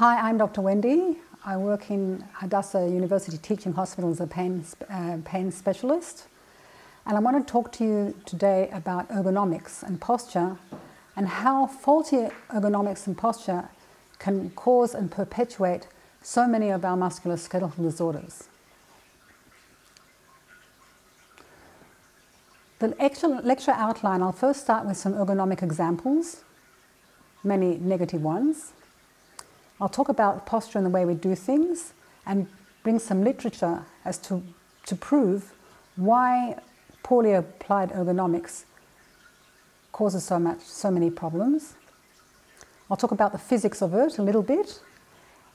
Hi, I'm Dr. Wende. I work in Hadassah University Teaching Hospital as a pain, uh, pain specialist. And I want to talk to you today about ergonomics and posture and how faulty ergonomics and posture can cause and perpetuate so many of our musculoskeletal disorders. The lecture outline, I'll first start with some ergonomic examples, many negative ones. I'll talk about posture and the way we do things and bring some literature as to, to prove why poorly applied ergonomics causes so much, so many problems. I'll talk about the physics of it a little bit,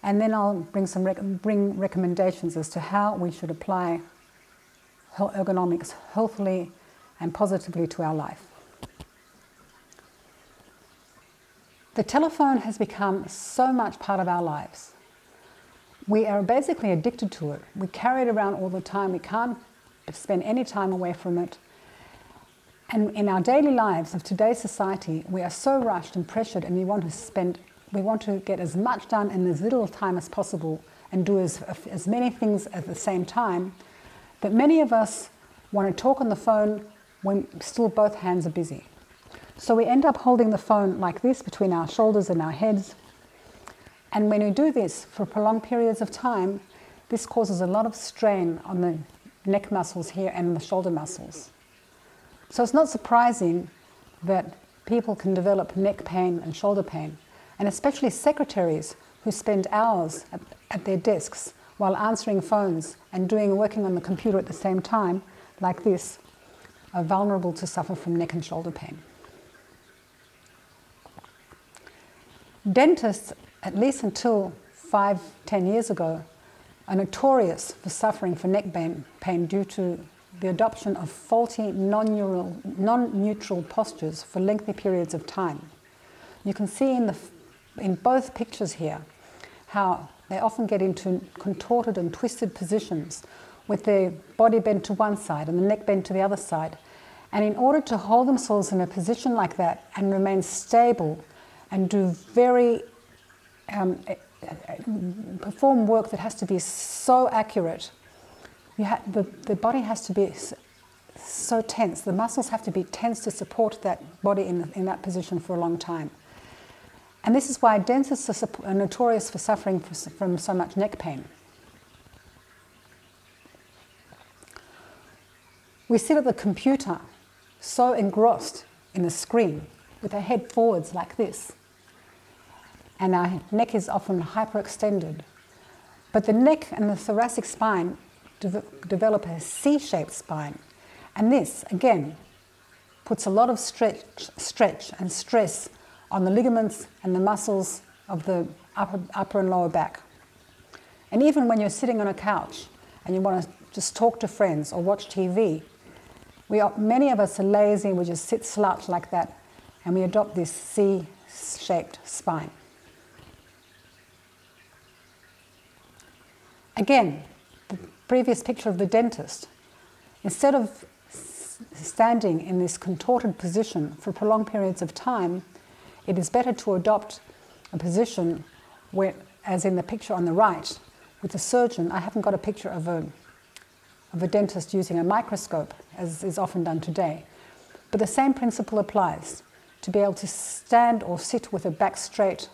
and then I'll bring some rec bring recommendations as to how we should apply ergonomics healthily and positively to our life. The telephone has become so much part of our lives. We are basically addicted to it. We carry it around all the time. We can't spend any time away from it. And in our daily lives of today's society, we are so rushed and pressured, and we want to spend, we want to get as much done in as little time as possible and do as, as many things at the same time that many of us want to talk on the phone when still both hands are busy. So we end up holding the phone like this between our shoulders and our heads. And when we do this for prolonged periods of time, this causes a lot of strain on the neck muscles here and the shoulder muscles. So it's not surprising that people can develop neck pain and shoulder pain, and especially secretaries who spend hours at, at their desks while answering phones and doing working on the computer at the same time, like this, are vulnerable to suffer from neck and shoulder pain. Dentists, at least until five, ten years ago, are notorious for suffering from neck pain due to the adoption of faulty non-neutral postures for lengthy periods of time. You can see in, the, in both pictures here how they often get into contorted and twisted positions with their body bent to one side and the neck bent to the other side. And in order to hold themselves in a position like that and remain stable and do very um, perform work that has to be so accurate. the, the body has to be so tense. The muscles have to be tense to support that body in, in that position for a long time. And this is why dentists are, are notorious for suffering from so much neck pain. We sit at the computer so engrossed in the screen with our head forwards like this. And our neck is often hyperextended. But the neck and the thoracic spine de develop a C-shaped spine. And this, again, puts a lot of stretch, stretch and stress on the ligaments and the muscles of the upper, upper and lower back. And even when you're sitting on a couch and you want to just talk to friends or watch TV, we are, many of us are lazy, and we just sit slouched like that and we adopt this C-shaped spine. Again, the previous picture of the dentist. Instead of standing in this contorted position for prolonged periods of time, it is better to adopt a position where, as in the picture on the right, with the surgeon, I haven't got a picture of a, of a dentist using a microscope, as is often done today. But the same principle applies to be able to stand or sit with a back straight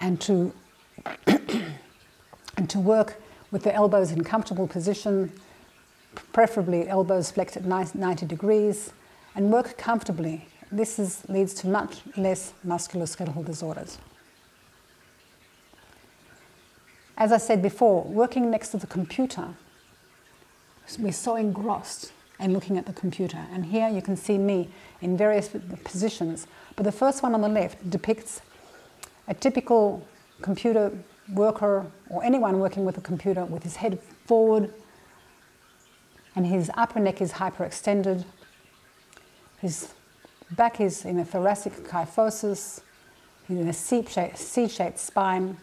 and to, and to work with the elbows in comfortable position, preferably elbows flexed at 90 degrees, and work comfortably. This is, leads to much less musculoskeletal disorders. As I said before, working next to the computer, we're so engrossed and looking at the computer. And here you can see me in various positions. But the first one on the left depicts a typical computer worker or anyone working with a computer with his head forward and his upper neck is hyperextended. His back is in a thoracic kyphosis, in a C-shaped spine,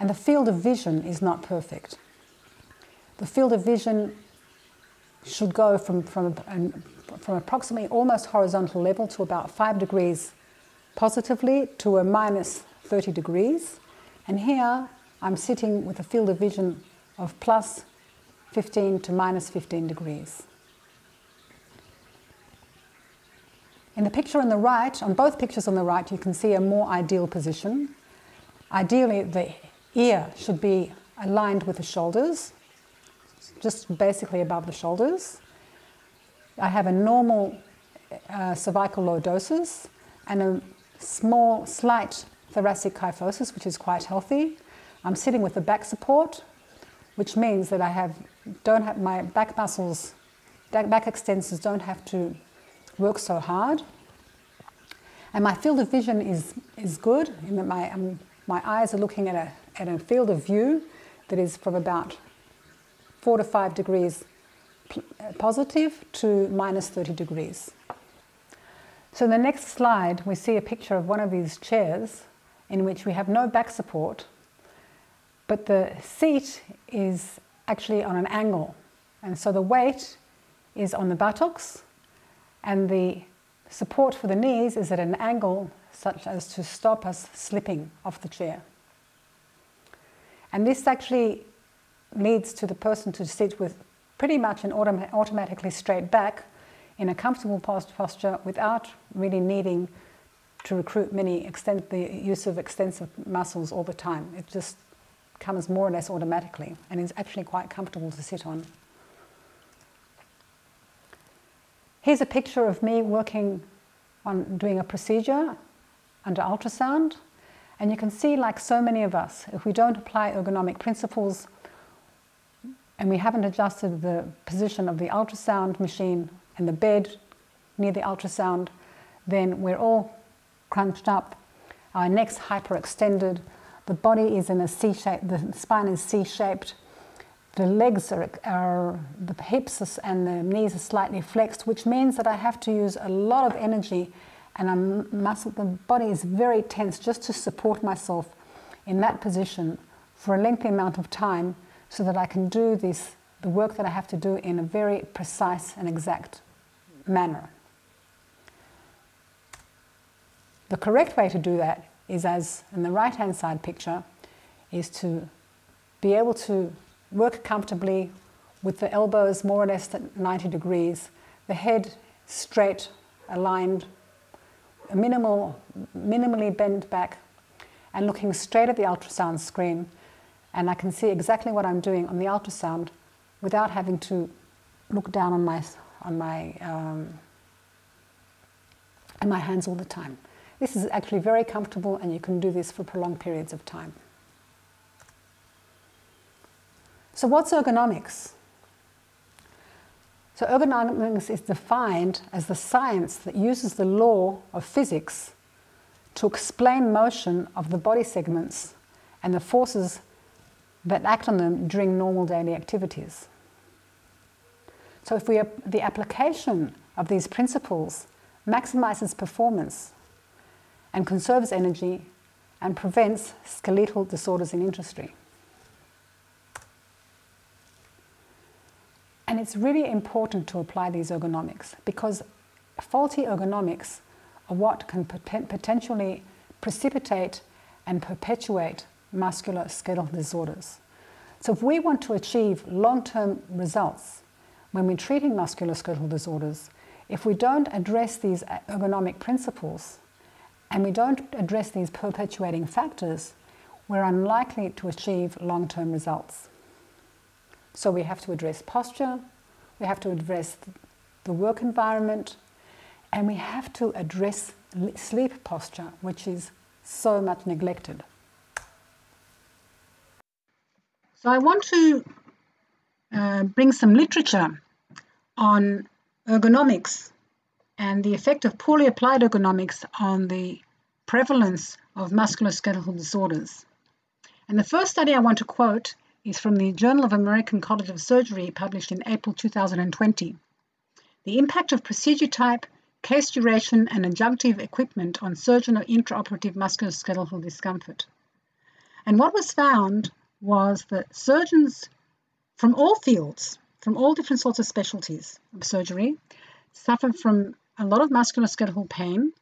and the field of vision is not perfect. The field of vision should go from, from, from approximately almost horizontal level to about 5 degrees positively to a minus 30 degrees. And here I'm sitting with a field of vision of plus 15 to minus 15 degrees. In the picture on the right, on both pictures on the right, you can see a more ideal position. Ideally, the ear should be aligned with the shoulders, just basically above the shoulders. I have a normal uh, cervical lordosis and a small, slight thoracic kyphosis, which is quite healthy. I'm sitting with the back support, which means that I have don't have my back muscles, back extensors don't have to work so hard. And my field of vision is, is good in that my, um, my eyes are looking at a, at a field of view that is from about four to five degrees uh, positive to minus 30 degrees. So in the next slide, we see a picture of one of these chairs in which we have no back support, but the seat is actually on an angle. And so the weight is on the buttocks, and the support for the knees is at an angle such as to stop us slipping off the chair. And this actually leads to the person to sit with pretty much an autom- automatically straight back in a comfortable posture without really needing to recruit many extent the use of extensive muscles all the time. It just comes more or less automatically and is actually quite comfortable to sit on. Here's a picture of me working on doing a procedure under ultrasound. And you can see, like so many of us, if we don't apply ergonomic principles, and we haven't adjusted the position of the ultrasound machine and the bed near the ultrasound, then we're all crunched up, our necks hyperextended, the body is in a C shape, the spine is C shaped, the legs are, are, the hips and the knees are slightly flexed, which means that I have to use a lot of energy and I'm muscle, the body is very tense just to support myself in that position for a lengthy amount of time so that I can do this, the work that I have to do in a very precise and exact manner. The correct way to do that is as in the right hand side picture, is to be able to work comfortably with the elbows more or less at 90 degrees, the head straight, aligned, minimal, minimally bent back, and looking straight at the ultrasound screen and I can see exactly what I'm doing on the ultrasound without having to look down on my on my um, my hands all the time. This is actually very comfortable, and you can do this for prolonged periods of time. So, what's ergonomics? So, ergonomics is defined as the science that uses the law of physics to explain motion of the body segments and the forces that act on them during normal daily activities. So, if we the application of these principles maximizes performance and conserves energy and prevents skeletal disorders in industry. And it's really important to apply these ergonomics because faulty ergonomics are what can potentially precipitate and perpetuate musculoskeletal disorders. So, if we want to achieve long term results when we're treating musculoskeletal disorders, if we don't address these ergonomic principles and we don't address these perpetuating factors, we're unlikely to achieve long term results. So, we have to address posture, we have to address the work environment, and we have to address sleep posture, which is so much neglected. So I want to uh, bring some literature on ergonomics and the effect of poorly applied ergonomics on the prevalence of musculoskeletal disorders. And the first study I want to quote is from the Journal of American College of Surgery, published in April 2020. The impact of procedure type, case duration, and adjunctive equipment on surgeon or intraoperative musculoskeletal discomfort. And what was found was that surgeons from all fields, from all different sorts of specialties of surgery, suffered from a lot of musculoskeletal pain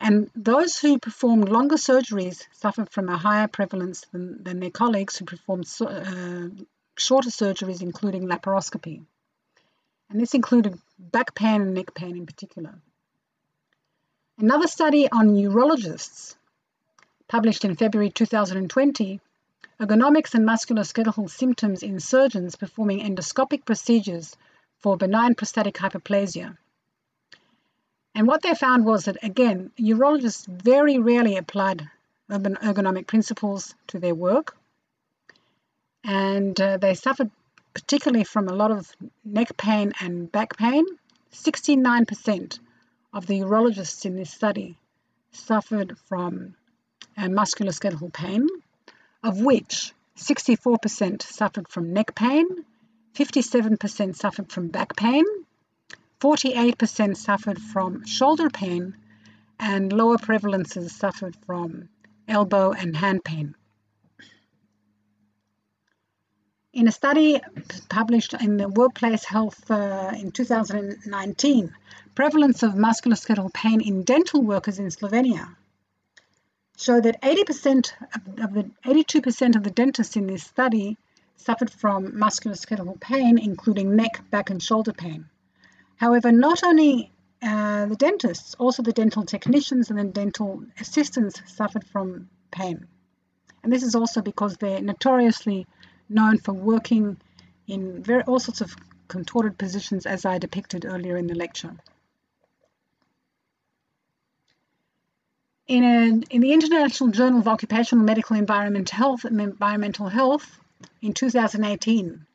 And those who performed longer surgeries suffered from a higher prevalence than, than their colleagues who performed uh, shorter surgeries, including laparoscopy. And this included back pain and neck pain in particular. Another study on urologists, published in February 2020, ergonomics and musculoskeletal symptoms in surgeons performing endoscopic procedures for benign prostatic hyperplasia. And what they found was that, again, urologists very rarely applied ergonomic principles to their work. And uh, they suffered particularly from a lot of neck pain and back pain. 69% of the urologists in this study suffered from uh, musculoskeletal pain, of which 64% suffered from neck pain, 57% suffered from back pain, 48% suffered from shoulder pain, and lower prevalences suffered from elbow and hand pain. In a study published in the Workplace Health uh, in 2019, prevalence of musculoskeletal pain in dental workers in Slovenia showed that 80% of the 82% of the dentists in this study suffered from musculoskeletal pain, including neck, back, and shoulder pain. However, not only uh, the dentists, also the dental technicians and the dental assistants suffered from pain. And this is also because they're notoriously known for working in very, all sorts of contorted positions as I depicted earlier in the lecture. In, a, in the International Journal of Occupational Medical Environment Health, and Environmental Health in 2018,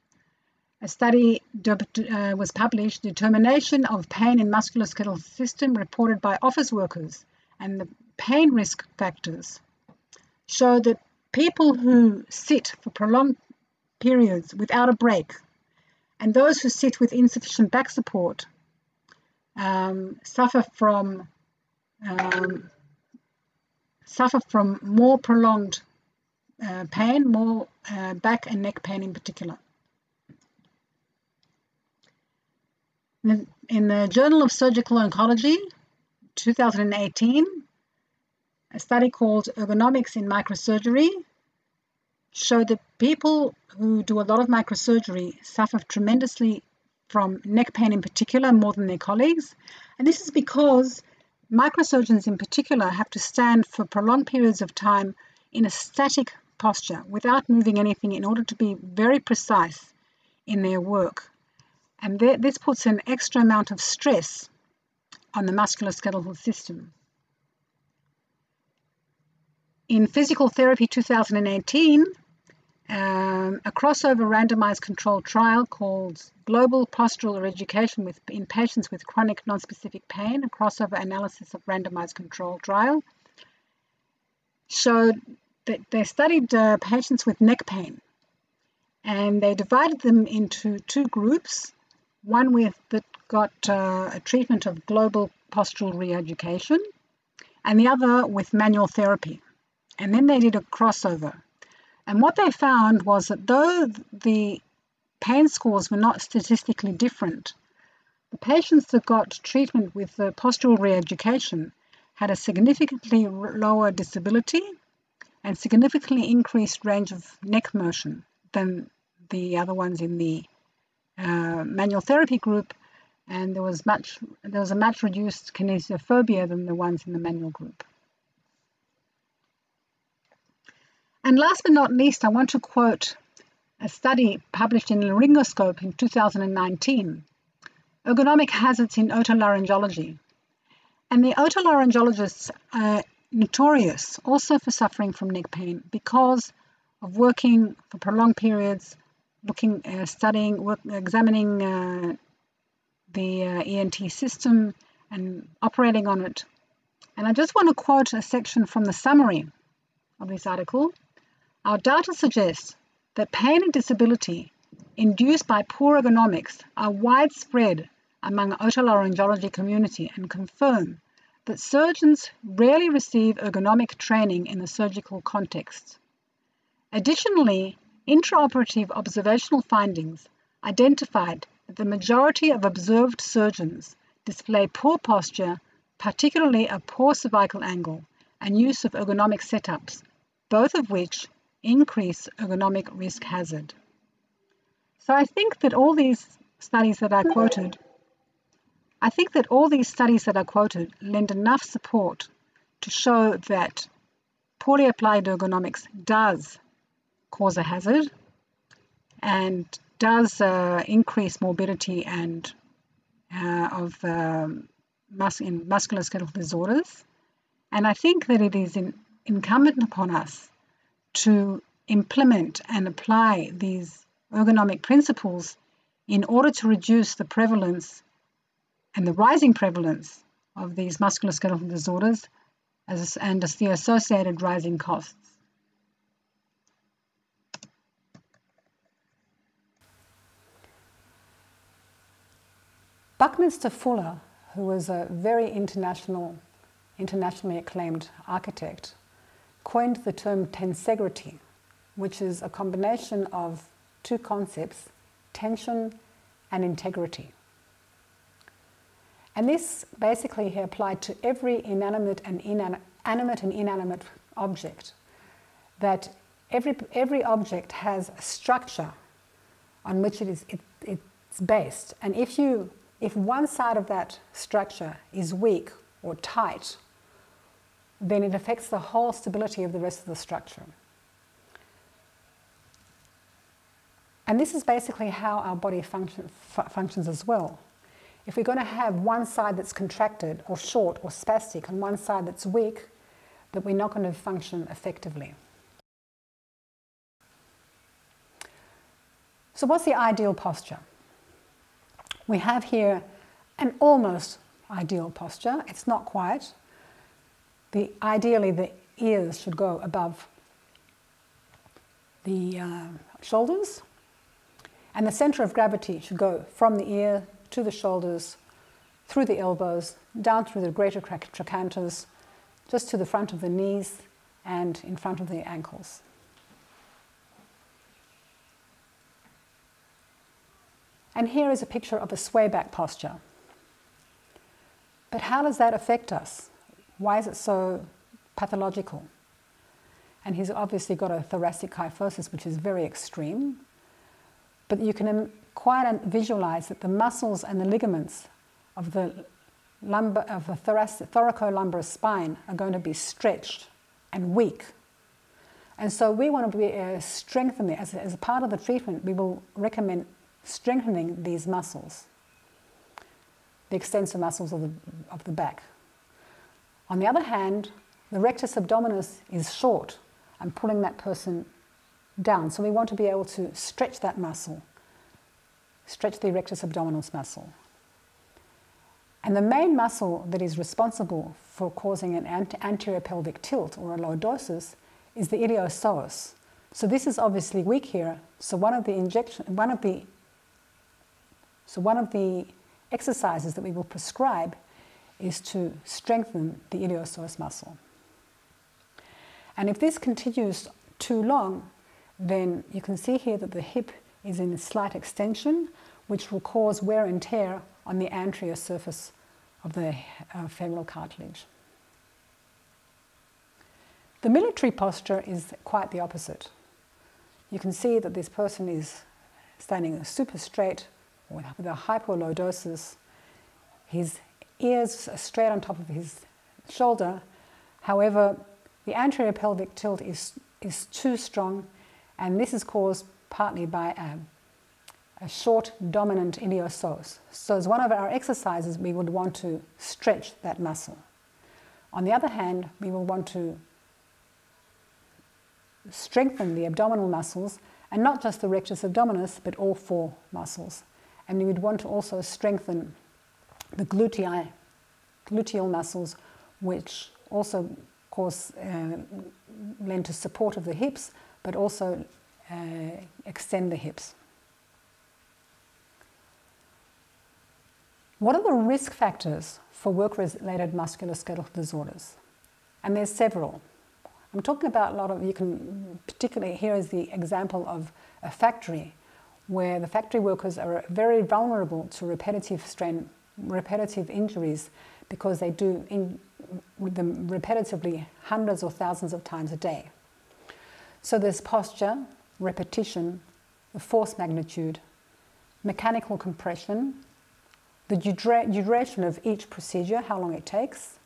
a study uh, was published, Determination of Pain in Musculoskeletal System reported by office workers and the pain risk factors showed that people who sit for prolonged periods without a break and those who sit with insufficient back support um, suffer from um, suffer from more prolonged uh, pain, more uh, back and neck pain in particular. In the Journal of Surgical Oncology, 2018, a study called Ergonomics in Microsurgery showed that people who do a lot of microsurgery suffer tremendously from neck pain in particular more than their colleagues. And this is because Microsurgeons in particular have to stand for prolonged periods of time in a static posture without moving anything in order to be very precise in their work. And th this puts an extra amount of stress on the musculoskeletal system. In Physical Therapy 2018, um, a crossover randomized controlled trial called Global Postural Reeducation with, in patients with chronic nonspecific pain, a crossover analysis of randomized controlled trial, showed that they studied uh, patients with neck pain and they divided them into two groups, one with that got uh, a treatment of global postural reeducation and the other with manual therapy. And then they did a crossover and what they found was that though the pain scores were not statistically different, the patients that got treatment with the postural reeducation had a significantly lower disability and significantly increased range of neck motion than the other ones in the uh, manual therapy group and there was much there was a much reduced kinesiophobia than the ones in the manual group. And last but not least, I want to quote a study published in Laryngoscope in 2019, Ergonomic Hazards in Otolaryngology. And the otolaryngologists are notorious also for suffering from neck pain because of working for prolonged periods, looking, uh, studying, work, examining uh, the uh, ENT system and operating on it. And I just want to quote a section from the summary of this article. Our data suggests that pain and disability induced by poor ergonomics are widespread among otolaryngology community and confirm that surgeons rarely receive ergonomic training in the surgical context. Additionally, intraoperative observational findings identified that the majority of observed surgeons display poor posture, particularly a poor cervical angle and use of ergonomic setups, both of which increase ergonomic risk hazard. So I think that all these studies that I quoted, I think that all these studies that I quoted lend enough support to show that poorly applied ergonomics does cause a hazard and does uh, increase morbidity and uh, of um, mus- in musculoskeletal disorders. And I think that it is in, incumbent upon us to implement and apply these ergonomic principles in order to reduce the prevalence and the rising prevalence of these musculoskeletal disorders as, and the associated rising costs. Buckminster Fuller, who was a very international, internationally acclaimed architect, coined the term tensegrity, which is a combination of two concepts, tension and integrity. And this basically he applied to every inanimate and inanimate and inanimate object. That every, every object has a structure on which it is it, it's based. And if you if one side of that structure is weak or tight, then it affects the whole stability of the rest of the structure. And this is basically how our body function, functions as well. If we're going to have one side that's contracted or short or spastic and one side that's weak, that we're not going to function effectively. So, what's the ideal posture? We have here an almost ideal posture. It's not quite. The, ideally, the ears should go above the uh, shoulders, and the center of gravity should go from the ear to the shoulders, through the elbows, down through the greater trochanters, just to the front of the knees and in front of the ankles. And here is a picture of a swayback posture. But how does that affect us? Why is it so pathological? And he's obviously got a thoracic kyphosis, which is very extreme. But you can quite visualize that the muscles and the ligaments of the, lumbar, of the thoracic, thoracolumbar spine are going to be stretched and weak. And so we want to be uh, strengthening, as, as part of the treatment, we will recommend strengthening these muscles, the extensor muscles of the, of the back. On the other hand, the rectus abdominis is short and pulling that person down. So we want to be able to stretch that muscle, stretch the rectus abdominis muscle. And the main muscle that is responsible for causing an anterior pelvic tilt or a lordosis is the iliopsoas. So this is obviously weak here. So one of the injection, one of the so one of the exercises that we will prescribe is to strengthen the iliopsoas muscle. And if this continues too long, then you can see here that the hip is in a slight extension, which will cause wear and tear on the anterior surface of the uh, femoral cartilage. The military posture is quite the opposite. You can see that this person is standing super straight with a hypolordosis. His ears straight on top of his shoulder. However, the anterior pelvic tilt is, is too strong, and this is caused partly by a, a short dominant iliopsoas. So, as one of our exercises, we would want to stretch that muscle. On the other hand, we will want to strengthen the abdominal muscles, and not just the rectus abdominis, but all four muscles. And we would want to also strengthen the glutei, gluteal muscles, which also cause uh, lend to support of the hips, but also uh, extend the hips. What are the risk factors for work-related musculoskeletal disorders? And there's several. I'm talking about a lot of, you can, particularly here is the example of a factory where the factory workers are very vulnerable to repetitive strain, repetitive injuries because they do in, them repetitively hundreds or thousands of times a day. So there's posture, repetition, the force magnitude, mechanical compression, the duration of each procedure, how long it takes,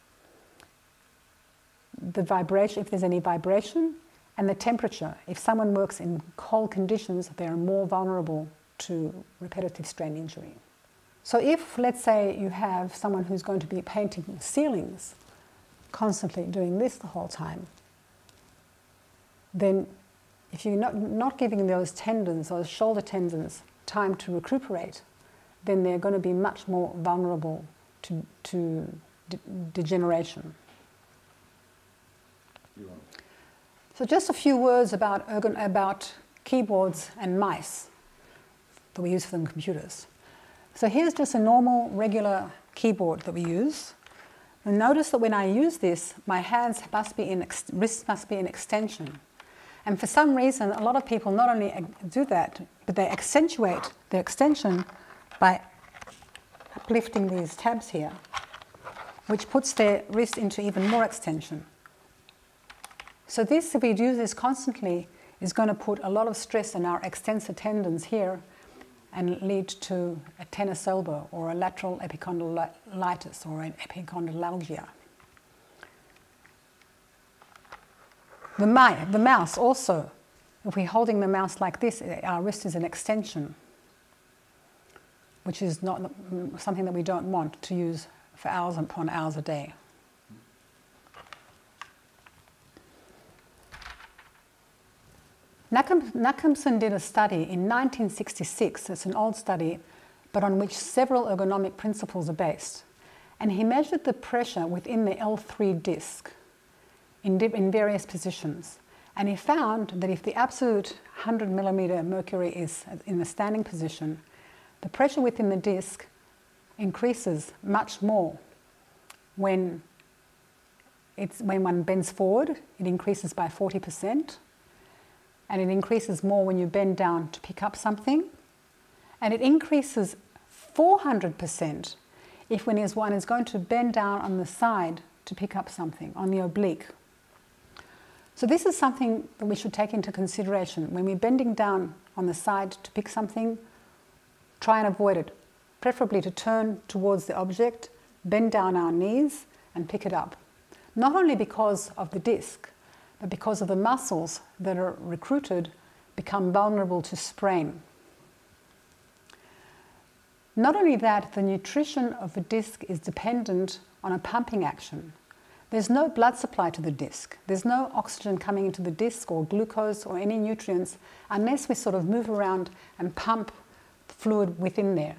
the vibration, if there's any vibration, and the temperature. If someone works in cold conditions, they are more vulnerable to repetitive strain injury. So if, let's say, you have someone who's going to be painting ceilings, constantly doing this the whole time, then if you're not, not giving those tendons, those shoulder tendons, time to recuperate, then they're going to be much more vulnerable to, to de- degeneration. So just a few words about, about keyboards and mice that we use for the computers. So here's just a normal, regular keyboard that we use. And notice that when I use this, my hands must be in, wrists must be in extension. And for some reason, a lot of people not only do that, but they accentuate their extension by uplifting these tabs here, which puts their wrist into even more extension. So this, if we do this constantly, is going to put a lot of stress on our extensor tendons here and lead to a tennis elbow or a lateral epicondylitis or an epicondylalgia. The, the mouse also, if we're holding the mouse like this, eh, our wrist is an extension, which is not something that we don't want to use for hours upon hours a day. Nachemson did a study in 1966, it's an old study, but on which several ergonomic principles are based. And he measured the pressure within the L3 disc in, in various positions. And he found that if the absolute 100 millimeter mercury is in the standing position, the pressure within the disc increases much more when, it's, when one bends forward, it increases by 40% and it increases more when you bend down to pick up something, and it increases 400% if when one is going to bend down on the side to pick up something, on the oblique. So this is something that we should take into consideration. When we're bending down on the side to pick something, try and avoid it. Preferably to turn towards the object, bend down our knees and pick it up. Not only because of the disc, but because of the muscles that are recruited, become vulnerable to sprain. Not only that, the nutrition of the disc is dependent on a pumping action. There's no blood supply to the disc. There's no oxygen coming into the disc or glucose or any nutrients unless we sort of move around and pump fluid within there.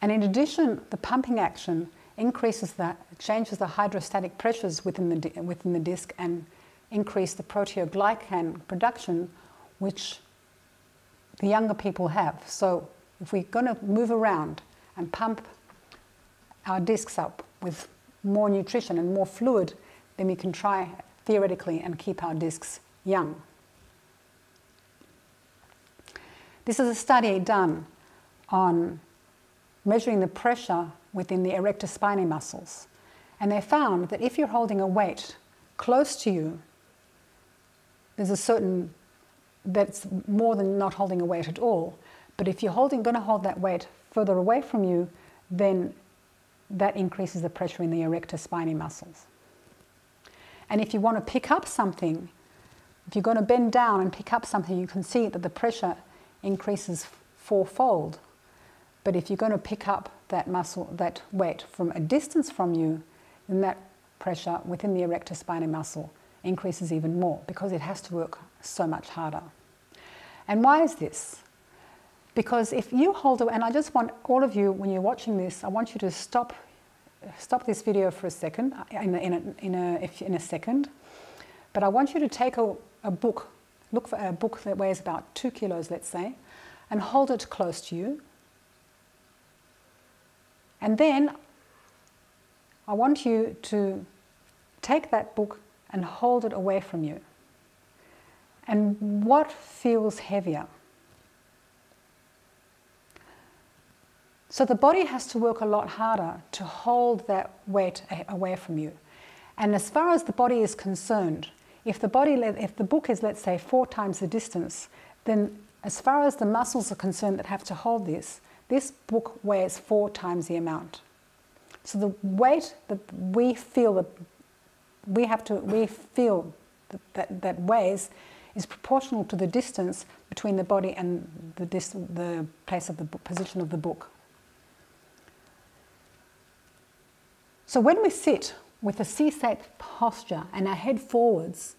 And in addition, the pumping action increases that, changes the hydrostatic pressures within the, within the disc and increase the proteoglycan production, which the younger people have. So if we're going to move around and pump our discs up with more nutrition and more fluid, then we can try theoretically and keep our discs young. This is a study done on measuring the pressure within the erector spinae muscles. And they found that if you're holding a weight close to you there's a certain that's more than not holding a weight at all. But if you're holding, going to hold that weight further away from you, then that increases the pressure in the erector spinae muscles. And if you want to pick up something, if you're going to bend down and pick up something, you can see that the pressure increases fourfold. But if you're going to pick up that muscle, that weight from a distance from you, then that pressure within the erector spinae muscle increases even more because it has to work so much harder. And why is this? Because if you hold, and I just want all of you, when you're watching this, I want you to stop, stop this video for a second, in a, in a, in a, in a second. But I want you to take a, a book, look for a book that weighs about two kilos, let's say, and hold it close to you. And then I want you to take that book and hold it away from you. And what feels heavier? So the body has to work a lot harder to hold that weight away from you. And as far as the body is concerned, if the body, if the book is, let's say, four times the distance, then as far as the muscles are concerned that have to hold this, this book weighs four times the amount. So the weight that we feel that we have to, we feel that, that, that weighs is proportional to the distance between the body and the, the place of the position of the book. So when we sit with a C-shaped posture and our head forwards,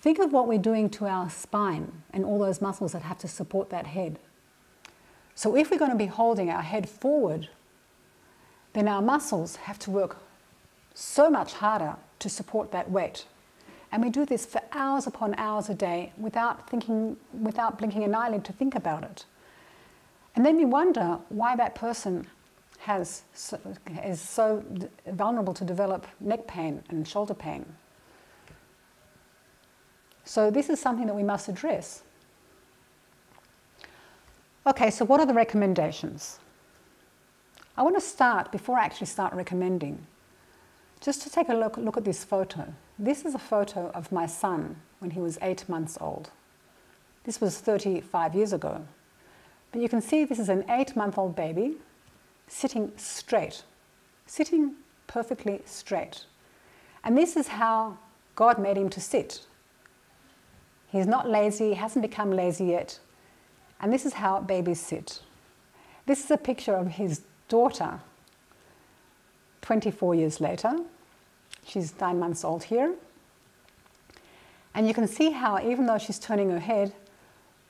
think of what we're doing to our spine and all those muscles that have to support that head. So if we're going to be holding our head forward, then our muscles have to work so much harder to support that weight. And we do this for hours upon hours a day without thinking, without blinking an eyelid to think about it. And then we wonder why that person has, is so vulnerable to develop neck pain and shoulder pain. So this is something that we must address. Okay, so what are the recommendations? I want to start, before I actually start recommending, just to take a look, look at this photo. This is a photo of my son when he was eight months old. This was 35 years ago. But you can see this is an eight month old baby sitting straight, sitting perfectly straight. And this is how God made him to sit. He's not lazy, he hasn't become lazy yet. And this is how babies sit. This is a picture of his daughter 24 years later. She's nine months old here. And you can see how, even though she's turning her head,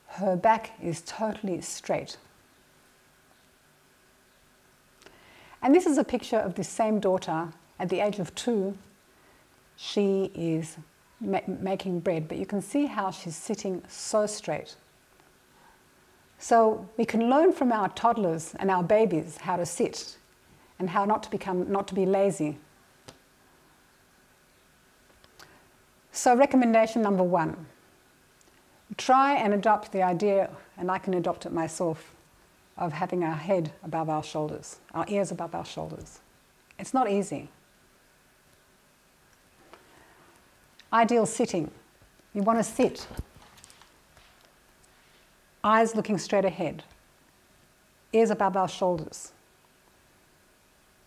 her back is totally straight. And this is a picture of this same daughter at the age of two. She is ma making bread, but you can see how she's sitting so straight. So we can learn from our toddlers and our babies how to sit and how not to become not to be lazy. So recommendation number one. Try and adopt the idea, and I can adopt it myself, of having our head above our shoulders, our ears above our shoulders. It's not easy. Ideal sitting. You want to sit. Eyes looking straight ahead. Ears above our shoulders.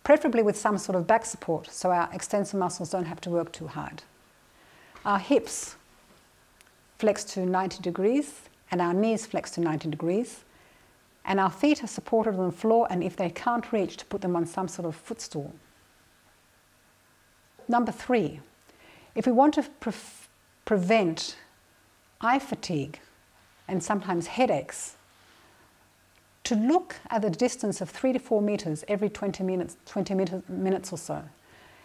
Preferably with some sort of back support so our extensor muscles don't have to work too hard. Our hips flex to 90 degrees and our knees flex to 90 degrees and our feet are supported on the floor and if they can't reach to put them on some sort of footstool. Number three, if we want to pre prevent eye fatigue and sometimes headaches, to look at the distance of three to four meters every 20 minutes, 20 minutes or so.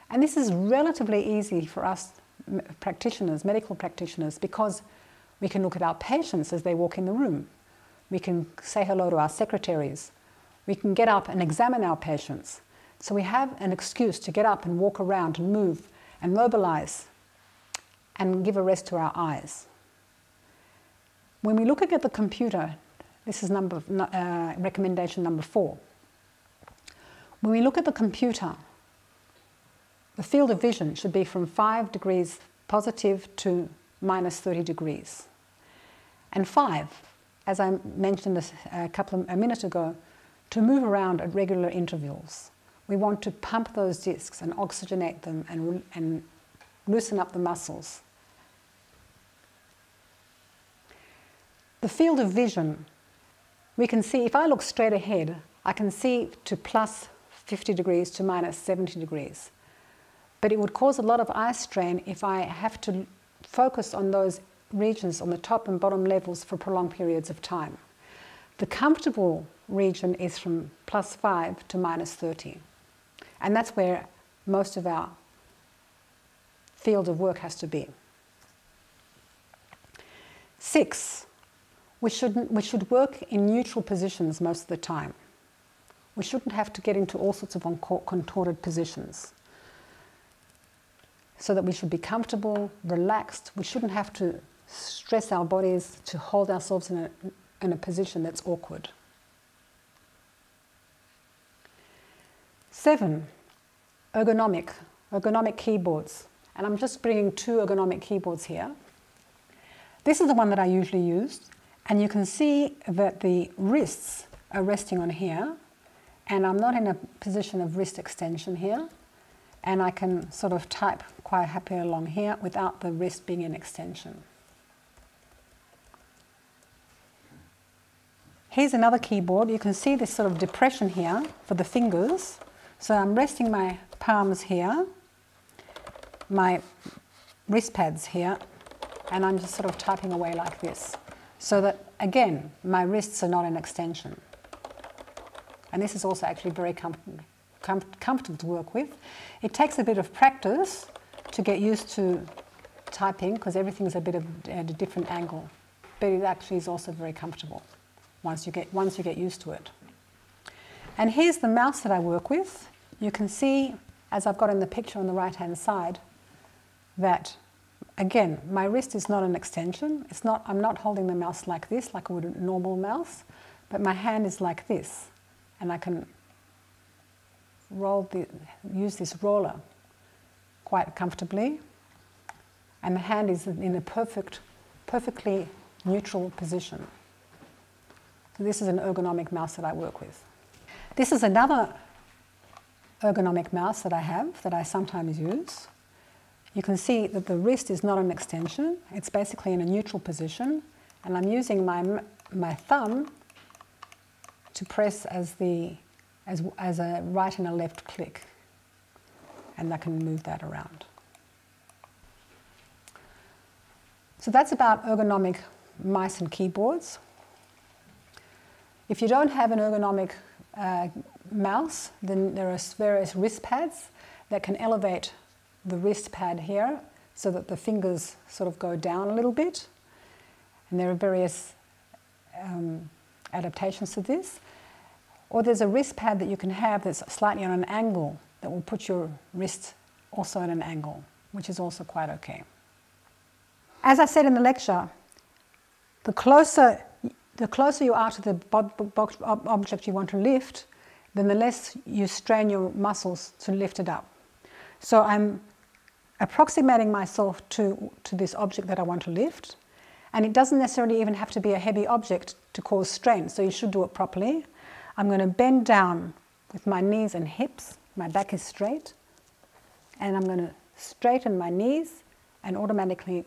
And this is relatively easy for us practitioners, medical practitioners, because we can look at our patients as they walk in the room. We can say hello to our secretaries. We can get up and examine our patients. So we have an excuse to get up and walk around and move and mobilize and give a rest to our eyes. When we're looking at the computer, this is number, uh, recommendation number four. When we look at the computer, the field of vision should be from 5 degrees positive to minus 30 degrees. And 5 as I mentioned a, couple of, a minute ago, to move around at regular intervals. We want to pump those discs and oxygenate them and, and loosen up the muscles. The field of vision, we can see, if I look straight ahead, I can see to plus 50 degrees to minus 70 degrees. But it would cause a lot of eye strain if I have to focus on those regions on the top and bottom levels for prolonged periods of time. The comfortable region is from plus 5 to minus 30. And that's where most of our field of work has to be. Six, we, shouldn't, we should work in neutral positions most of the time. We shouldn't have to get into all sorts of contorted positions. So that we should be comfortable, relaxed. We shouldn't have to stress our bodies to hold ourselves in a, in a position that's awkward. Seven, ergonomic, ergonomic keyboards. And I'm just bringing two ergonomic keyboards here. This is the one that I usually use. And you can see that the wrists are resting on here. And I'm not in a position of wrist extension here. And I can sort of type quite happy along here without the wrist being in extension. Here's another keyboard. You can see this sort of depression here for the fingers. So I'm resting my palms here, my wrist pads here, and I'm just sort of typing away like this. So that, again, my wrists are not in extension. And this is also actually very com com comfortable to work with. It takes a bit of practice to get used to typing because everything's a bit of, at a different angle. But it actually is also very comfortable once you get, once you get used to it. And here's the mouse that I work with. You can see, as I've got in the picture on the right-hand side, that again, my wrist is not an extension. It's not, I'm not holding the mouse like this, like I would a normal mouse, but my hand is like this. And I can roll the, use this roller quite comfortably. And the hand is in a perfect, perfectly neutral position. So this is an ergonomic mouse that I work with. This is another ergonomic mouse that I have that I sometimes use. You can see that the wrist is not an extension. It's basically in a neutral position. And I'm using my, my thumb to press as, the, as, as a right and a left click. And I can move that around. So that's about ergonomic mice and keyboards. If you don't have an ergonomic uh, mouse, then there are various wrist pads that can elevate the wrist pad here so that the fingers sort of go down a little bit. And there are various um, adaptations to this. Or there's a wrist pad that you can have that's slightly on an angle that will put your wrist also at an angle, which is also quite okay. As I said in the lecture, the closer the closer you are to the object you want to lift, then the less you strain your muscles to lift it up. So I'm approximating myself to, to this object that I want to lift, and it doesn't necessarily even have to be a heavy object to cause strain, so you should do it properly. I'm going to bend down with my knees and hips, my back is straight, and I'm going to straighten my knees, and automatically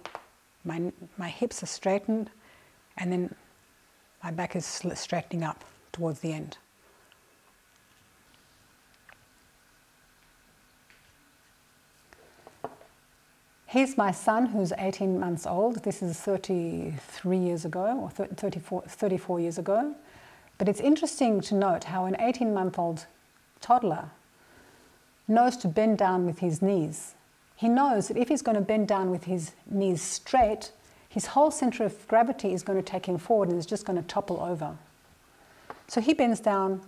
my, my hips are straightened, and then my back is straightening up towards the end. Here's my son who's 18 months old. This is 33 years ago or 34, 34 years ago. But it's interesting to note how an 18 month old toddler knows to bend down with his knees. He knows that if he's going to bend down with his knees straight, his whole center of gravity is going to take him forward and is just going to topple over. So he bends down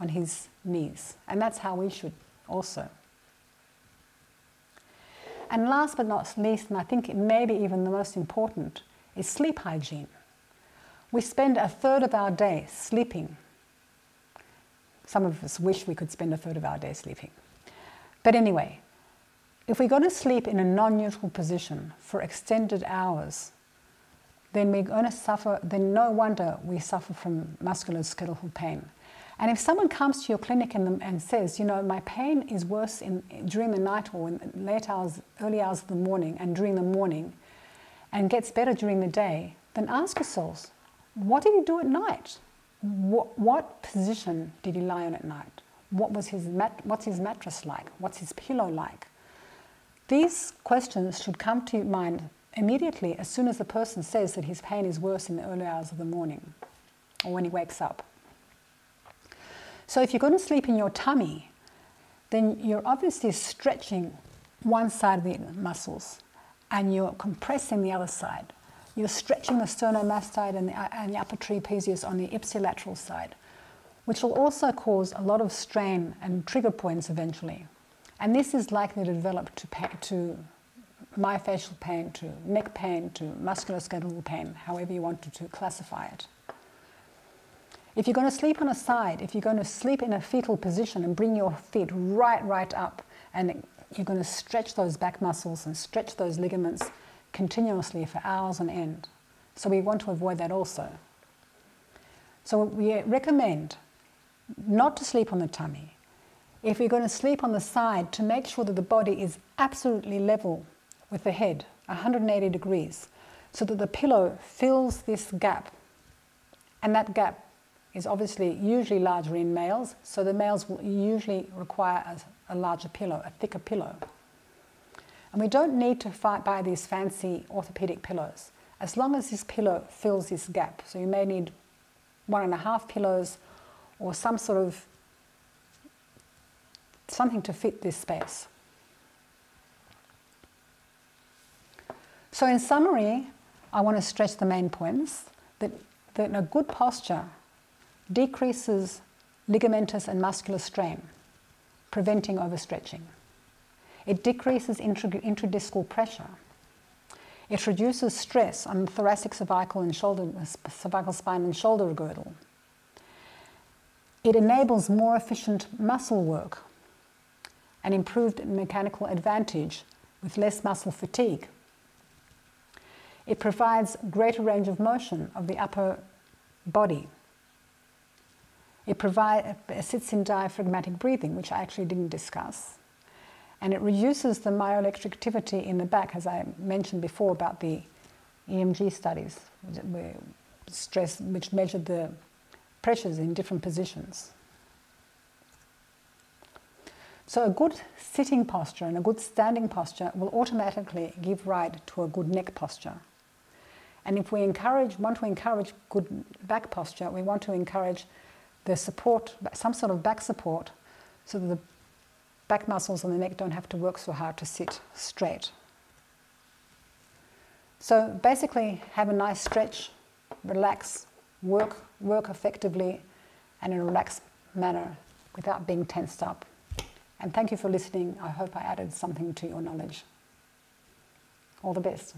on his knees, and that's how we should also. And last but not least, and I think it may be even the most important, is sleep hygiene. We spend a third of our day sleeping. Some of us wish we could spend a third of our day sleeping. But anyway, if we go to sleep in a non neutral position for extended hours, then we're going to suffer, then no wonder we suffer from musculoskeletal pain. And if someone comes to your clinic and, and says, you know, my pain is worse in, during the night or in late hours, early hours of the morning and during the morning, and gets better during the day, then ask yourselves, what did you do at night? What, what position did you lie on at night? What was his mat, what's his mattress like? What's his pillow like? These questions should come to mind immediately as soon as the person says that his pain is worse in the early hours of the morning or when he wakes up. So if you're going to sleep in your tummy, then you're obviously stretching one side of the muscles and you're compressing the other side. You're stretching the sternomastoid and the, and the upper trapezius on the ipsilateral side, which will also cause a lot of strain and trigger points eventually. And this is likely to develop to, to myofascial pain to neck pain to musculoskeletal pain, however you want to, to classify it. If you're going to sleep on a side, if you're going to sleep in a fetal position and bring your feet right, right up, and you're going to stretch those back muscles and stretch those ligaments continuously for hours on end. So we want to avoid that also. So we recommend not to sleep on the tummy. If you're going to sleep on the side, to make sure that the body is absolutely level with the head, 180 degrees, so that the pillow fills this gap. And that gap is obviously usually larger in males, so the males will usually require a, a larger pillow, a thicker pillow. And we don't need to fight, buy these fancy orthopedic pillows, as long as this pillow fills this gap. So you may need one and a half pillows or some sort of something to fit this space. So in summary, I want to stress the main points that, that a good posture decreases ligamentous and muscular strain, preventing overstretching. It decreases intradiscal pressure. It reduces stress on the thoracic, cervical, and shoulder, cervical spine and shoulder girdle. It enables more efficient muscle work and improved mechanical advantage with less muscle fatigue. It provides greater range of motion of the upper body it provide, sits in diaphragmatic breathing, which I actually didn't discuss. And it reduces the myoelectric activity in the back, as I mentioned before about the EMG studies, stress, which measured the pressures in different positions. So a good sitting posture and a good standing posture will automatically give rise to a good neck posture. And if we encourage, want to encourage good back posture, we want to encourage the support, some sort of back support, so that the back muscles on the neck don't have to work so hard to sit straight. So basically, have a nice stretch, relax, work, work effectively, and in a relaxed manner without being tensed up. And thank you for listening. I hope I added something to your knowledge. All the best.